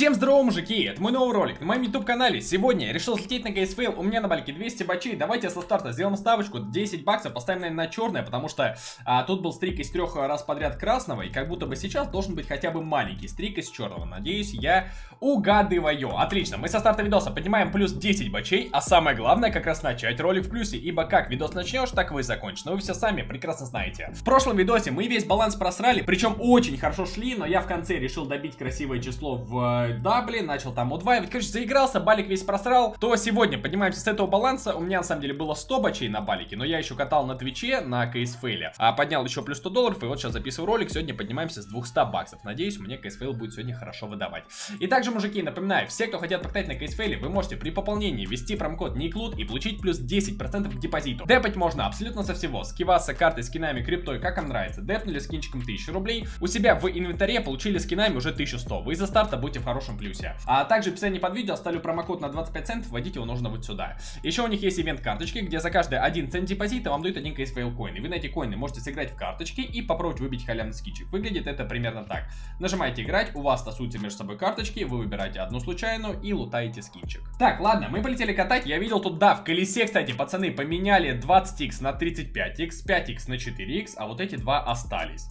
Всем здорово, мужики! Это мой новый ролик на моем YouTube канале. Сегодня я решил взлететь на CSFail. У меня на бальке 200 бачей. Давайте со старта сделаем ставочку 10 баксов. Поставим, наверное, на черное, потому что а, тут был стрик из трех раз подряд красного. И как будто бы сейчас должен быть хотя бы маленький стрик из черного. Надеюсь, я угадываю. Отлично, мы со старта видоса поднимаем плюс 10 бачей. А самое главное, как раз начать ролик в плюсе. Ибо как видос начнешь, так и закончишь. Но вы все сами прекрасно знаете. В прошлом видосе мы весь баланс просрали. Причем очень хорошо шли, но я в конце решил добить красивое число в дабли, начал там удваивать. Короче, заигрался, балик весь просрал. То сегодня поднимаемся с этого баланса. У меня на самом деле было 100 бачей на балике, но я еще катал на Твиче, на CSFail е. А поднял еще плюс 100 долларов, и вот сейчас записываю ролик. Сегодня поднимаемся с 200 баксов. Надеюсь, мне CSFail будет сегодня хорошо выдавать. И также, мужики, напоминаю, все, кто хотят покатать на CSFail е, вы можете при пополнении ввести промокод NICLUD и получить плюс 10% к депозиту. Депать можно абсолютно со всего. С киваса, карты, скинами, криптой, как вам нравится. Депнули скинчиком 1000 рублей. У себя в инвентаре получили скинами уже 1100. Вы со старта будете в хорошем плюсе. А также в описании под видео оставлю промокод на 25 центов, вводите его нужно вот сюда. Еще у них есть ивент карточки, где за каждый 1 цент депозита вам дают один CSFail coin. И вы на эти коины можете сыграть в карточки и попробовать выбить халявный скинчик. Выглядит это примерно так. Нажимаете играть, у вас тасуются между собой карточки, вы выбираете одну случайную и лутаете скинчик. Так, ладно, мы полетели катать. Я видел тут, да, в колесе, кстати, пацаны поменяли 20x на 35x, 5x на 4x, а вот эти два остались.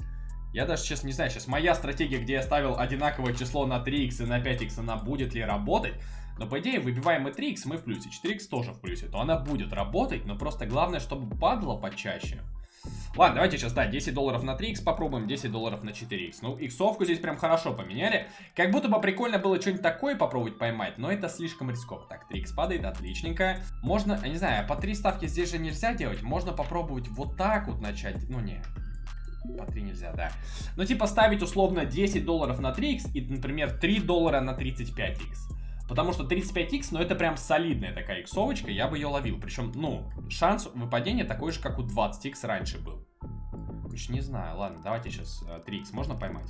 Я даже сейчас не знаю, сейчас моя стратегия, где я ставил одинаковое число на 3х и на 5х, она будет ли работать. Но по идее, выбиваем мы 3х, мы в плюсе, 4х тоже в плюсе, то она будет работать, но просто главное, чтобы падало почаще. Ладно, давайте сейчас, да, 10 долларов на 3х попробуем, 10 долларов на 4х. Ну, иксовку здесь прям хорошо поменяли. Как будто бы прикольно было что-нибудь такое попробовать поймать, но это слишком рисково. Так, 3х падает, отличненько. Можно, я не знаю, по 3 ставки здесь же нельзя делать. Можно попробовать вот так вот начать. Ну, не, по 3 нельзя, да. Ну, типа, ставить условно 10 долларов на 3х и, например, 3 доллара на 35х. Потому что 35х, ну, это прям солидная такая иксовочка, я бы ее ловил. Причем, ну, шанс выпадения такой же, как у 20х раньше был. Короче, не знаю. Ладно, давайте сейчас 3х э, можно поймать.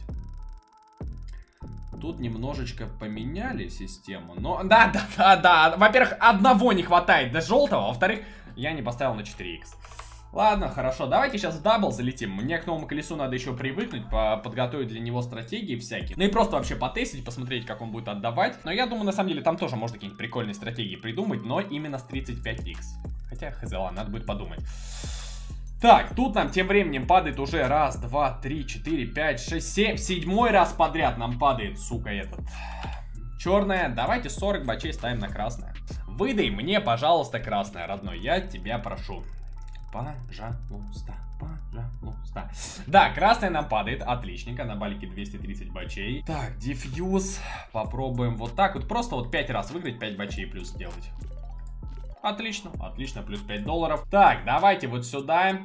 Тут немножечко поменяли систему, но... Да, да, да, да. Во-первых, одного не хватает до желтого, во-вторых, я не поставил на 4х. Ладно, хорошо, давайте сейчас в double залетим. Мне к новому колесу надо еще привыкнуть, подготовить для него стратегии всякие. Ну и просто вообще потестить, посмотреть, как он будет отдавать. Но я думаю, на самом деле, там тоже можно какие-нибудь прикольные стратегии придумать, но именно с 35x. Хотя, хз, надо будет подумать. Так, тут нам тем временем падает уже раз, два, три, четыре, пять, шесть, семь. Седьмой раз подряд нам падает, сука, этот. Черная. Давайте 40 бачей ставим на красное. Выдай мне, пожалуйста, красное, родной. Я тебя прошу. Пожалуйста, пожалуйста. Да, красная нам падает, отличненько, на балике 230 бачей. Так, диффьюз, попробуем вот так вот, просто вот 5 раз выиграть, 5 бачей плюс сделать. Отлично, отлично, плюс 5 долларов. Так, давайте вот сюда,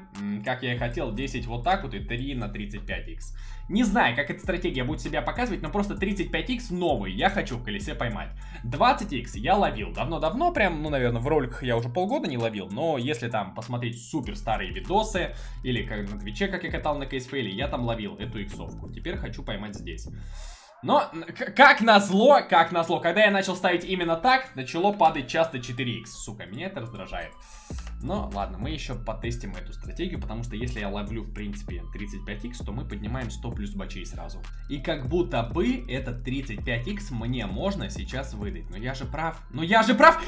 как я и хотел, 10 вот так вот и 3 на 35х. Не знаю, как эта стратегия будет себя показывать, но просто 35х новый я хочу в колесе поймать. 20х я ловил давно-давно, прям, ну, наверное, в роликах я уже полгода не ловил, но если там посмотреть супер старые видосы, или как на Твиче, как я катал на кейсфейле, я там ловил эту иксовку. Теперь хочу поймать здесь. Но, как назло, как назло, когда я начал ставить именно так, начало падать часто 4х. Сука, меня это раздражает. Но, ладно, мы еще потестим эту стратегию, потому что если я ловлю, в принципе, 35х, то мы поднимаем 100 плюс бачей сразу. И как будто бы этот 35х мне можно сейчас выдать. Но я же прав. Но я же прав!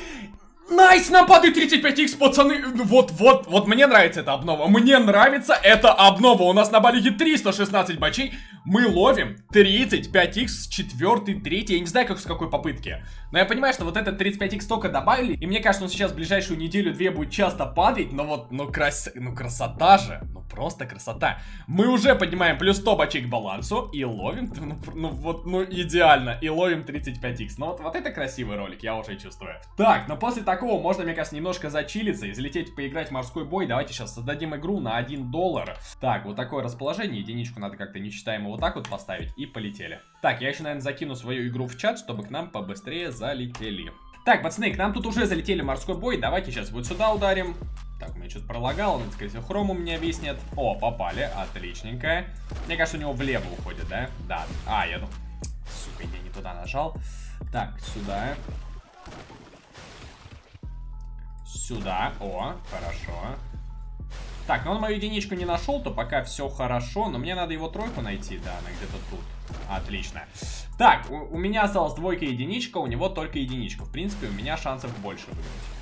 Nice, нам падает 35х, пацаны. Ну вот, вот, вот мне нравится эта обнова. Мне нравится эта обнова. У нас на балике 316 бачей. Мы ловим 35х с 4, 3, я не знаю, как с какой попытки. Но я понимаю, что вот этот 35х только добавили. И мне кажется, он сейчас в ближайшую неделю-две будет часто падать. Но вот, ну, крас... ну красота же. Ну просто красота. Мы уже поднимаем плюс 100 бачей к балансу. И ловим, ну, ну вот, ну идеально. И ловим 35х. Ну вот, вот это красивый ролик, я уже чувствую. Так, но после того такого можно, мне кажется, немножко зачилиться и залететь поиграть в морской бой. Давайте сейчас создадим игру на 1 доллар. Так, вот такое расположение. Единичку надо как-то нечитаемо вот так вот поставить. И полетели. Так, я еще, наверное, закину свою игру в чат, чтобы к нам побыстрее залетели. Так, пацаны, к нам тут уже залетели морской бой. Давайте сейчас вот сюда ударим. Так, у меня что-то пролагало, но, скорее всего, хром у меня виснет. О, попали, отличненько. Мне кажется, у него влево уходит, да? Да. А, я думаю... Сука, я не туда нажал. Так, сюда. Сюда. О, хорошо. Так, ну он мою единичку не нашел, то пока все хорошо. Но мне надо его тройку найти, да, она где-то тут. Отлично. Так, у, у меня осталась двойка единичка, у него только единичка. В принципе, у меня шансов больше выиграть.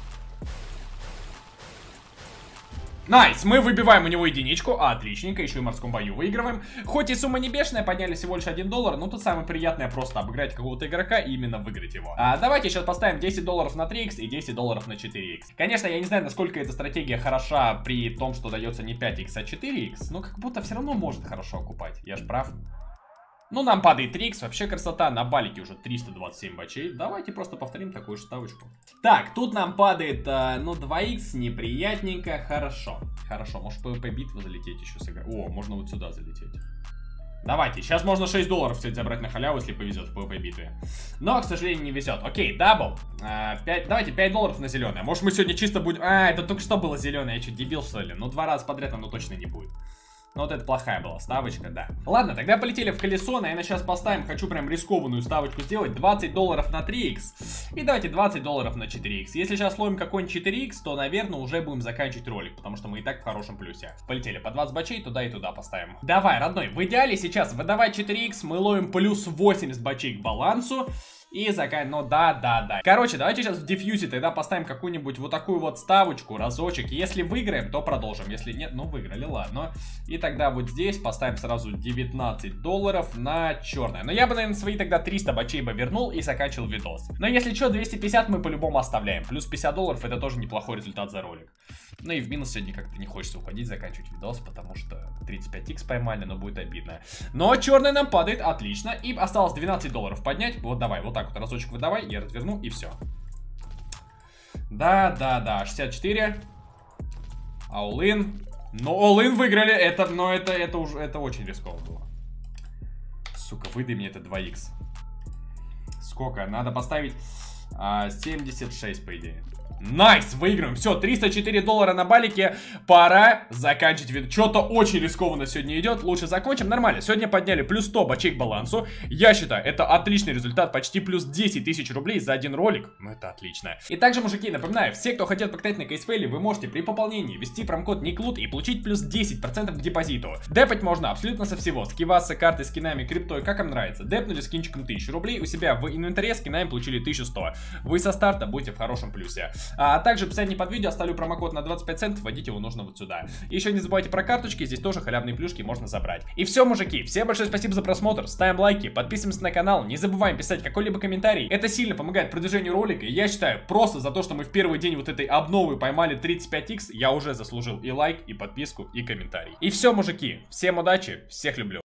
Nice, мы выбиваем у него единичку, отличненько, еще и в морском бою выигрываем. Хоть и сумма не бешеная, подняли всего лишь 1 доллар, но тут самое приятное просто обыграть какого-то игрока и именно выиграть его. А, давайте сейчас поставим 10 долларов на 3х и 10 долларов на 4х. Конечно, я не знаю, насколько эта стратегия хороша при том, что дается не 5х, а 4х, но как будто все равно может хорошо окупать, я ж прав. Ну, нам падает трикс, вообще красота, на балике уже 327 бачей. Давайте просто повторим такую же ставочку. Так, тут нам падает, э, ну, 2х, неприятненько, хорошо. Хорошо, может PvP битву залететь еще сыграть. О, можно вот сюда залететь. Давайте, сейчас можно 6 долларов, кстати, забрать на халяву, если повезет в PvP битве. Но, к сожалению, не везет. Окей, double. А, 5, давайте 5 долларов на зеленое. Может, мы сегодня чисто будем... А, это только что было зеленое, я что, дебил, что ли? Ну, два раза подряд оно точно не будет. Ну вот это плохая была ставочка, да. Ладно, тогда полетели в колесо. Наверное, сейчас поставим, хочу прям рискованную ставочку сделать. 20 долларов на 3х. И давайте 20 долларов на 4х. Если сейчас ловим какой-нибудь 4х, то, наверное, уже будем заканчивать ролик. Потому что мы и так в хорошем плюсе. Полетели по 20 бачей, туда и туда поставим. Давай, родной, в идеале сейчас выдавай 4х. Мы ловим плюс 80 бачей к балансу. И заканчиваем. Ну да, да, да. Короче, давайте сейчас в диффьюзе тогда поставим какую-нибудь вот такую вот ставочку, разочек. Если выиграем, то продолжим. Если нет, ну выиграли, ладно. И тогда вот здесь поставим сразу 19 долларов на черное. Но я бы, наверное, свои тогда 300 бачей бы вернул и заканчивал видос. Но если что, 250 мы по-любому оставляем. Плюс 50 долларов это тоже неплохой результат за ролик. Ну и в минус сегодня как-то не хочется уходить, заканчивать видос, потому что 35x поймали, но будет обидно. Но черный нам падает, отлично. И осталось 12 долларов поднять. Вот давай, вот так вот разочек выдавай, я разверну и все. Да, да, да, 64. All-in. Но all выиграли, это, но это, это уже, это очень рисково было. Сука, выдай мне это 2х. Сколько? Надо поставить а, 76, по идее. Nice, nice, выиграем. Все, 304 доллара на балике. Пора заканчивать видео. Что-то очень рискованно сегодня идет. Лучше закончим. Нормально. Сегодня подняли плюс 100 бачей к балансу. Я считаю, это отличный результат. Почти плюс 10 тысяч рублей за один ролик. Ну, это отлично. И также, мужики, напоминаю, все, кто хотят покатать на CSFail е, вы можете при пополнении ввести промокод NICLUT и получить плюс 10% к депозиту. Депать можно абсолютно со всего. Скивасы, карты, скинами, криптой, как вам нравится. Депнули скинчиком 1000 рублей. У себя в инвентаре скинами получили 1100. Вы со старта будете в хорошем плюсе. А также в описании под видео оставлю промокод на 25 центов, вводите его нужно вот сюда. И еще не забывайте про карточки, здесь тоже халявные плюшки можно забрать. И все, мужики, всем большое спасибо за просмотр, ставим лайки, подписываемся на канал, не забываем писать какой-либо комментарий. Это сильно помогает продвижению ролика, и я считаю, просто за то, что мы в первый день вот этой обновы поймали 35x, я уже заслужил и лайк, и подписку, и комментарий. И все, мужики, всем удачи, всех люблю.